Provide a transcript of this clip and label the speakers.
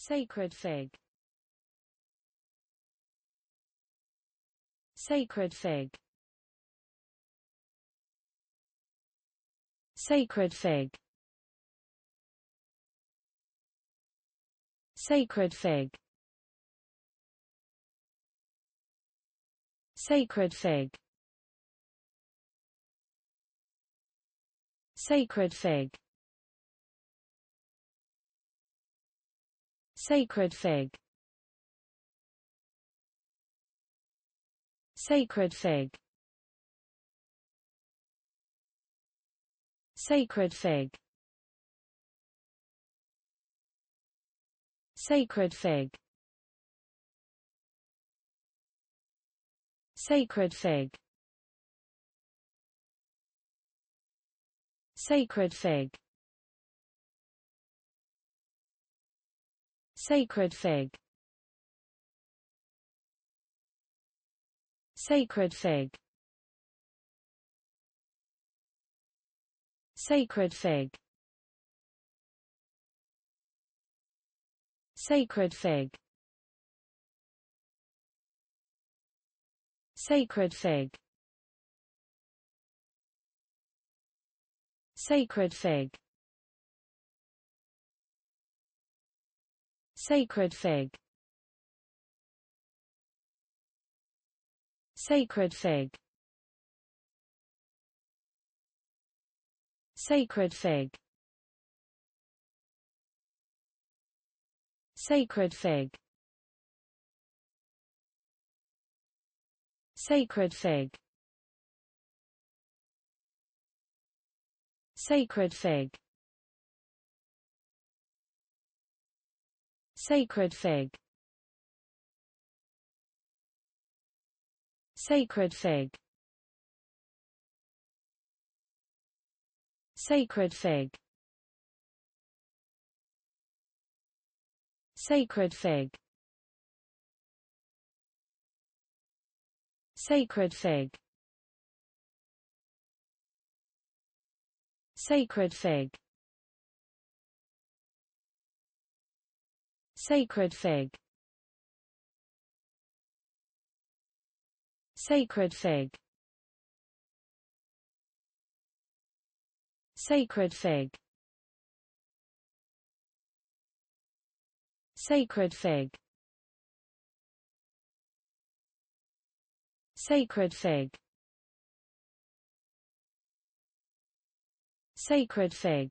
Speaker 1: Sacred fig. Sacred fig. Sacred fig. Sacred fig. Sacred fig. Sacred fig. Sacred fig. Sacred fig. Sacred fig. Sacred fig. Sacred fig. Sacred fig. Sacred fig. Sacred fig. Sacred fig. Sacred fig. Sacred fig. Sacred fig. Sacred fig. Sacred fig. Sacred fig. Sacred fig. Sacred fig. Sacred fig. Sacred fig. Sacred fig. Sacred fig. Sacred fig. Sacred fig. Sacred fig. Sacred fig. Sacred fig. Sacred fig. Sacred fig. Sacred fig. Sacred fig.